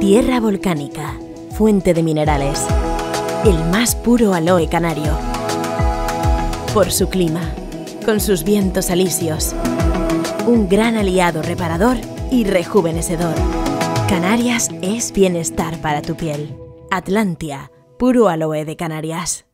Tierra volcánica, fuente de minerales, el más puro aloe canario. Por su clima, con sus vientos alisios, un gran aliado reparador y rejuvenecedor. Canarias es bienestar para tu piel. Atlantia, puro aloe de Canarias.